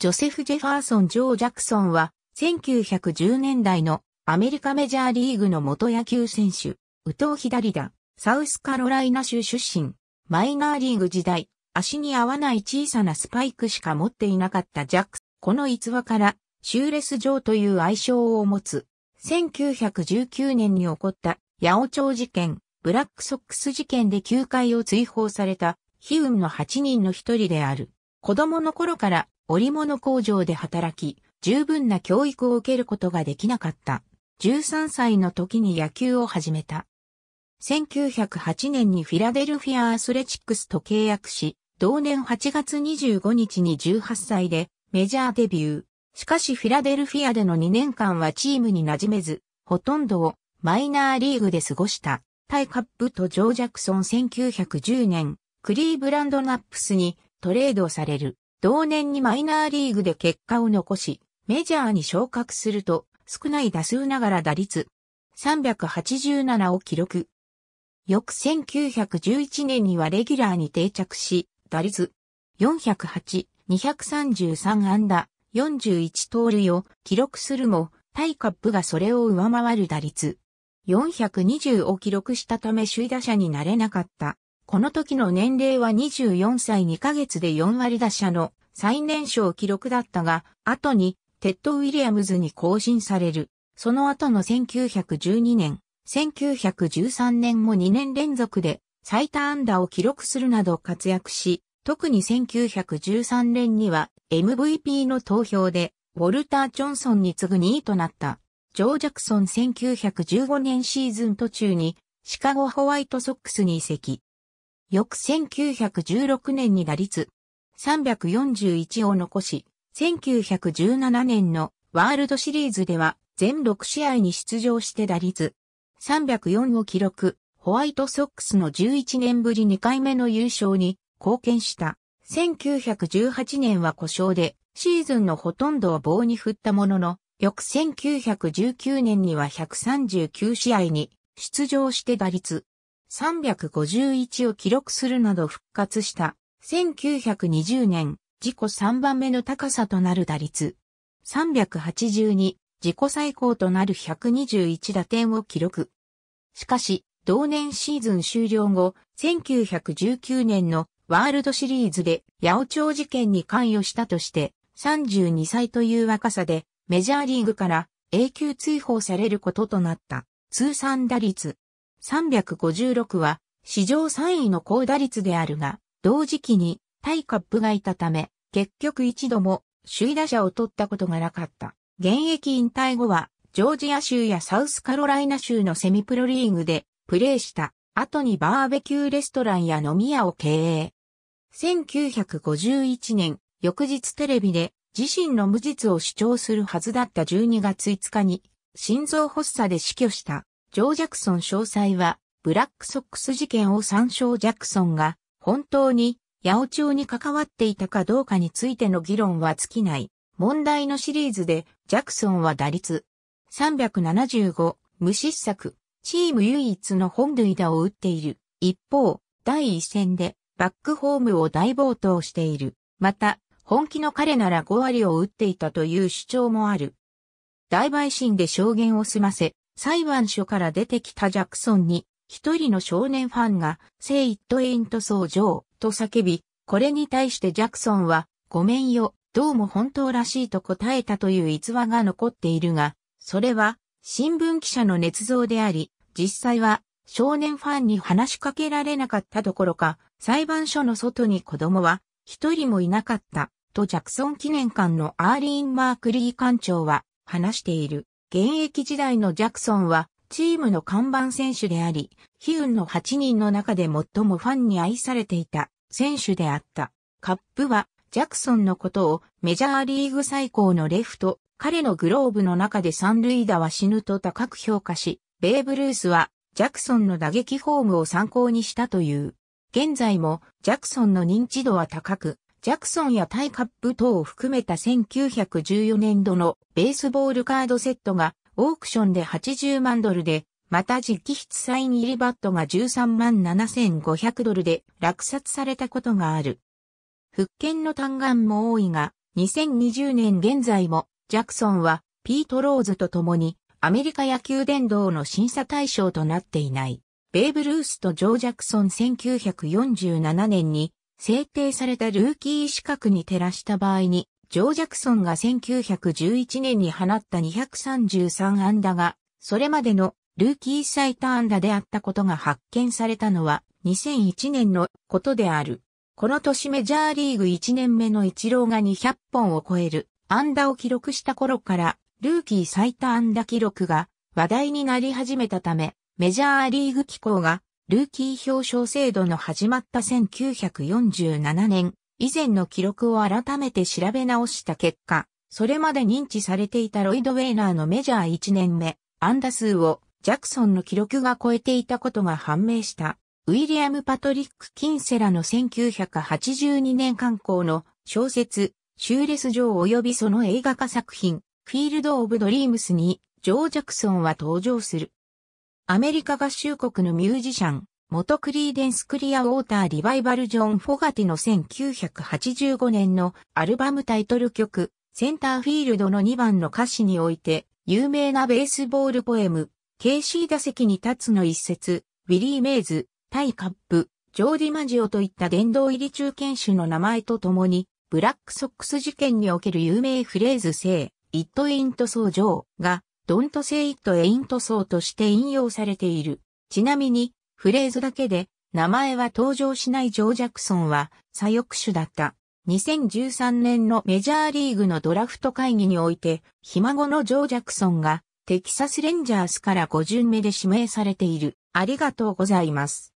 ジョセフ・ジェファーソン・ジョー・ジャクソンは、1910年代のアメリカメジャーリーグの元野球選手、宇藤左だ、サウスカロライナ州出身、マイナーリーグ時代、足に合わない小さなスパイクしか持っていなかったジャック。この逸話から、シューレス・ジョーという愛称を持つ。1919年に起こった八百長事件、ブラックソックス事件で球界を追放されたヒウンの8人の一人である。子供の頃から織物工場で働き、十分な教育を受けることができなかった。13歳の時に野球を始めた。1908年にフィラデルフィアアスレチックスと契約し、同年8月25日に18歳でメジャーデビュー。しかしフィラデルフィアでの2年間はチームに馴染めず、ほとんどをマイナーリーグで過ごした。タイ・カッブとジョー・ジャクソン1910年、クリーブランドナップスにトレードされる。同年にマイナーリーグで結果を残し、メジャーに昇格すると、少ない打数ながら打率387を記録。翌1911年にはレギュラーに定着し、打率408、233安打、41盗塁を記録するも、タイカップがそれを上回る打率420を記録したため首位打者になれなかった。この時の年齢は24歳2ヶ月で4割打者の最年少記録だったが、後にテッド・ウィリアムズに更新される。その後の1912年、1913年も2年連続で最多安打を記録するなど活躍し、特に1913年には MVP の投票でウォルター・ジョンソンに次ぐ2位となった。ジョー・ジャクソン1915年シーズン途中にシカゴホワイトソックスに移籍。翌1916年に打率341を残し、1917年のワールドシリーズでは全6試合に出場して打率304を記録、ホワイトソックスの11年ぶり2回目の優勝に貢献した。1918年は故障でシーズンのほとんどを棒に振ったものの、翌1919年には139試合に出場して打率351を記録するなど復活した。1920年、自己3番目の高さとなる打率382、自己最高となる121打点を記録。しかし、同年シーズン終了後、1919年のワールドシリーズで八百長事件に関与したとして、32歳という若さでメジャーリーグから永久追放されることとなった。通算打率356は史上3位の高打率であるが、同時期にタイカップがいたため、結局一度も首位打者を取ったことがなかった。現役引退後は、ジョージア州やサウスカロライナ州のセミプロリーグでプレーした後にバーベキューレストランや飲み屋を経営。1951年、翌日テレビで自身の無実を主張するはずだった12月5日に心臓発作で死去したジョー・ジャクソン詳細はブラックソックス事件を参照ジャクソンが本当に八百長に関わっていたかどうかについての議論は尽きない。問題のシリーズでジャクソンは打率375無失策チーム唯一の本塁打を打っている。一方、第一戦でバックホームを大暴投している。また、本気の彼なら5割を打っていたという主張もある。大陪審で証言を済ませ、裁判所から出てきたジャクソンに、一人の少年ファンが、 Say it ain't so, Joe と叫び、これに対してジャクソンは、ごめんよ、どうも本当らしいと答えたという逸話が残っているが、それは、新聞記者の捏造であり、実際は、少年ファンに話しかけられなかったどころか、裁判所の外に子供は一人もいなかった、とジャクソン記念館のアーリーン・マークリー館長は話している。現役時代のジャクソンはチームの看板選手であり、ヒウンの8人の中で最もファンに愛されていた選手であった。カップはジャクソンのことをメジャーリーグ最高のレフト、彼のグローブの中で三塁打は死ぬと高く評価し、ベーブ・ルースはジャクソンの打撃フォームを参考にしたという。現在もジャクソンの認知度は高く、ジャクソンやタイカップ等を含めた1914年度のベースボールカードセットがオークションで80万ドルで、また直筆サイン入りバットが13万7500ドルで落札されたことがある。復権の単眼も多いが、2020年現在もジャクソンはピート・ローズと共にアメリカ野球殿堂の審査対象となっていない。ベーブ・ルースとジョー・ジャクソン1947年に制定されたルーキー資格に照らした場合に、ジョー・ジャクソンが1911年に放った233安打が、それまでのルーキー最多安打であったことが発見されたのは2001年のことである。この年メジャーリーグ1年目のイチローが200本を超える安打を記録した頃からルーキー最多安打記録が話題になり始めたため、メジャーリーグ機構がルーキー表彰制度の始まった1947年以前の記録を改めて調べ直した結果、それまで認知されていたロイド・ウェイナーのメジャー1年目、安打数をジャクソンの記録が超えていたことが判明した。ウィリアム・パトリック・キンセラの1982年刊行の小説、シューレス・ジョー及びその映画化作品、フィールド・オブ・ドリームスに、ジョー・ジャクソンは登場する。アメリカ合衆国のミュージシャン、元クリーデンス・クリア・ウォーター・リバイバル・ジョン・フォガティの1985年のアルバムタイトル曲、センターフィールドの2番の歌詞において、有名なベースボールポエム、KC 打席に立つの一節、ウィリー・メイズ、タイ・カップ、ジョーディ・マジオといった殿堂入り中堅手の名前とともに、ブラックソックス事件における有名フレーズ性、It ain't so Joe が Don't say it ain't so として引用されている。ちなみに、フレーズだけで名前は登場しないジョー・ジャクソンは左翼手だった。2013年のメジャーリーグのドラフト会議において、ひ孫のジョー・ジャクソンがテキサスレンジャースから5巡目で指名されている。ありがとうございます。